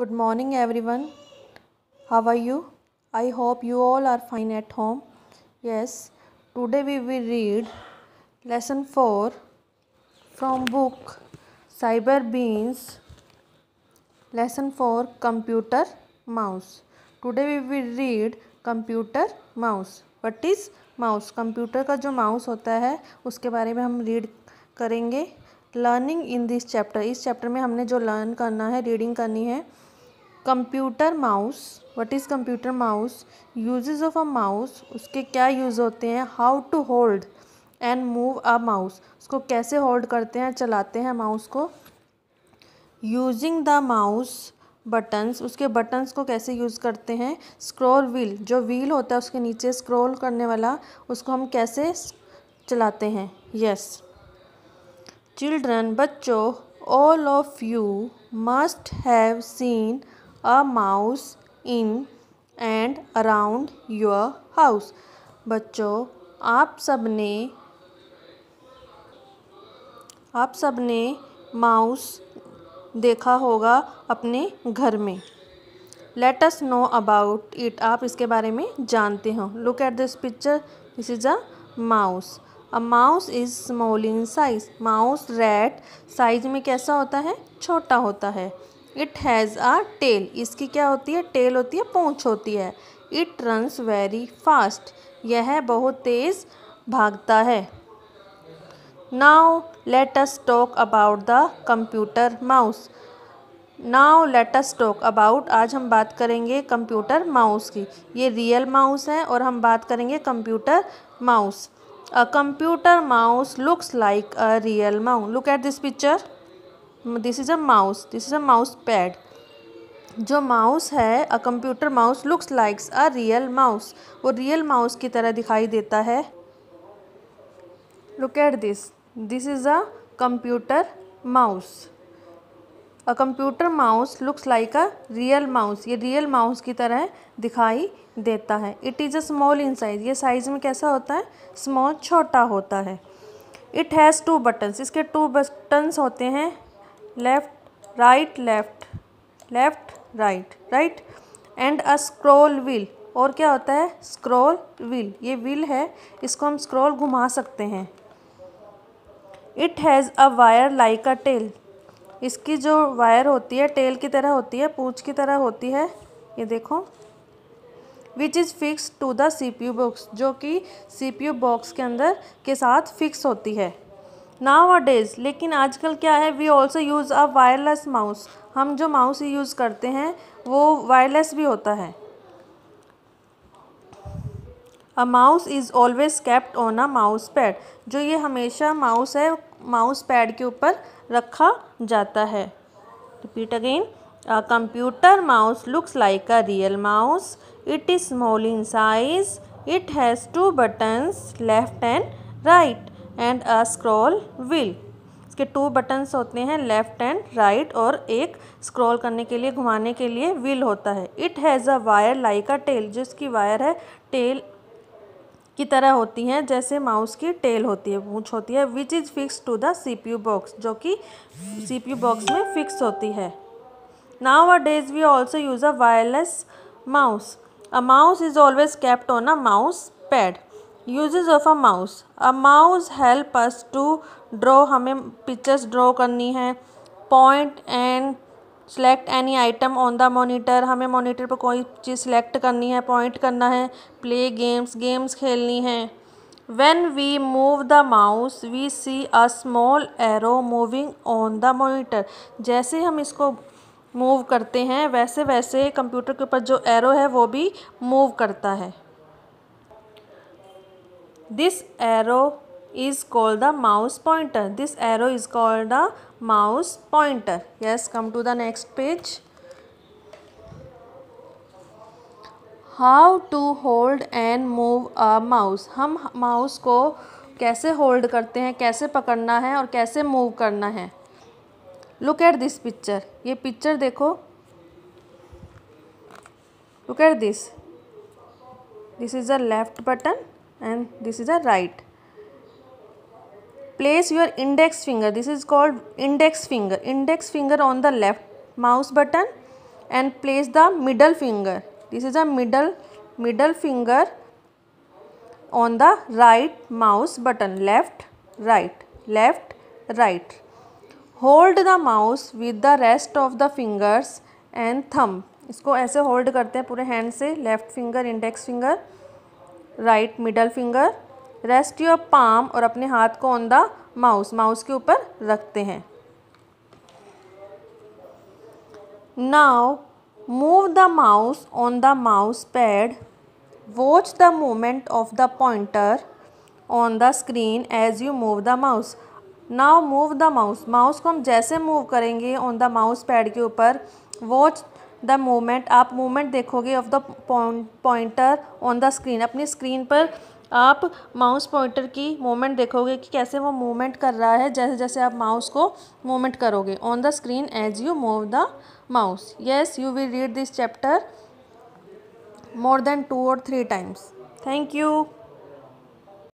Good morning, everyone. How are you? I hope you all are fine at home. Yes, today we will read lesson 4 from book Cyber Beans. Lesson 4 Computer Mouse. Today we will read Computer Mouse. What is mouse computer का जो mouse होता है उसके बारे में हम read करेंगे learning in this chapter इस चैप्टर में हमने जो लर्न करना है रीडिंग करनी है computer mouse what is computer mouse uses of a mouse उसके क्या यूज़ होते हैं? How to hold and move a mouse उसको कैसे होल्ड करते हैं? चलाते हैं माउस को। यूजिंग द माउस बटन्स उसके बटन्स को कैसे यूज़ करते हैं? स्क्रॉल व्हील जो व्हील होता है, उसके नीचे स्क्रॉल करने वाला, उसको हम कैसे चलाते हैं? यस चिल्ड्रन बच्चों all of you must have seen a mouse in and around your house बच्चों, आप सबने आप सबने माउस देखा होगा अपने घर में। Let us know about it आप इसके बारे में जानते हो। Look at this picture this is a mouse a mouse is small in size mouse rat size में कैसा होता है? छोटा होता है। It has a tail. इसकी क्या होती है? टेल होती है, पूँछ होती है। It runs very fast. यह बहुत तेज़ भागता है। Now let us talk about the computer mouse. Now let us talk about, आज हम बात करेंगे कंप्यूटर माउस की। ये रियल माउस है और हम बात करेंगे computer mouse. A computer mouse looks like a real mouse look at this picture. This is a mouse this is a mouse pad जो माउस है a computer mouse looks likes a real mouse वो real mouse की तरह दिखाई देता है। Look at this this is a computer mouse a computer mouse looks like a real mouse ये real mouse की तरह दिखाई देता है। It is a small in size ये साइज़ में कैसा होता है? स्मॉल छोटा होता है। इट हैज़ टू बटन्स इसके टू बटन्स होते हैं। Left right left left right right and a scroll wheel और क्या होता है? स्क्रॉल व्हील ये व्हील है, इसको हम स्क्रॉल घुमा सकते हैं। It has a wire like a tail इसकी जो वायर होती है टेल की तरह होती है, पूछ की तरह होती है, ये देखो। Which is fix to the C P U box जो कि सी पी यू बॉक्स के अंदर के साथ फिक्स होती है। अ डेज़ लेकिन आजकल क्या है we also use a wireless mouse हम जो माउस यूज़ करते हैं, वो वायरलेस भी होता है। A mouse is always kept on a mouse pad जो ये हमेशा माउस है माउस पैड के ऊपर रखा जाता है। Repeat again a computer mouse looks like a real mouse it is small in size it has two buttons left and right and a scroll wheel इसके टू बटन्स होते हैं left and right और एक scroll करने के लिए, घुमाने के लिए व्हील होता है। It has a wire like a tail जिसकी वायर है टेल की तरह होती हैं, जैसे माउस की टेल होती है, पूछ होती है which is fix to the C P U box जो कि सी पी यू बॉक्स में फिक्स होती है। Nowadays we also use a wireless mouse a mouse is always kept on a mouse pad uses of a mouse a mouse help us to draw हमें pictures draw करनी है। Point and select any item on the monitor हमें monitor पर कोई चीज़ select करनी है point करना है। प्ले गेम्स गेम्स खेलनी है। When we move the mouse we see a small arrow moving on the monitor जैसे हम इसको मूव करते हैं वैसे वैसे कंप्यूटर के ऊपर जो एरो है, वो भी मूव करता है। This arrow is called the mouse pointer. This arrow is called the mouse pointer. Yes, come to the next page. How to hold and move a mouse हम माउस को कैसे होल्ड करते हैं, कैसे पकड़ना है और कैसे मूव करना है? लुक एट दिस पिक्चर ये पिक्चर देखो। Look at this this is a left button and this is a right place your index finger this is called index finger index finger on the left mouse button and place the middle finger this is a middle middle finger on the right mouse button left right left right hold the mouse with the rest of the fingers and thumb इसको ऐसे hold करते हैं पूरे hand से left finger index finger right middle finger, rest your palm और अपने हाथ को ऑन द माउस माउस के ऊपर रखते हैं। Now move the mouse on the mouse pad, watch the movement of the pointer on the screen as you move the mouse. Now move the mouse mouse को हम जैसे move करेंगे on the mouse pad के ऊपर, watch the moment आप moment देखोगे of the pointer on the screen अपनी screen पर आप माउस पॉइंटर की मूवमेंट देखोगे कि कैसे वो मूवमेंट कर रहा है, जैसे जैसे आप माउस को मूवमेंट करोगे. On the screen as you move the mouse yes you will read this chapter more than two और थ्री टाइम्स थैंक you.